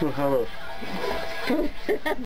Hello.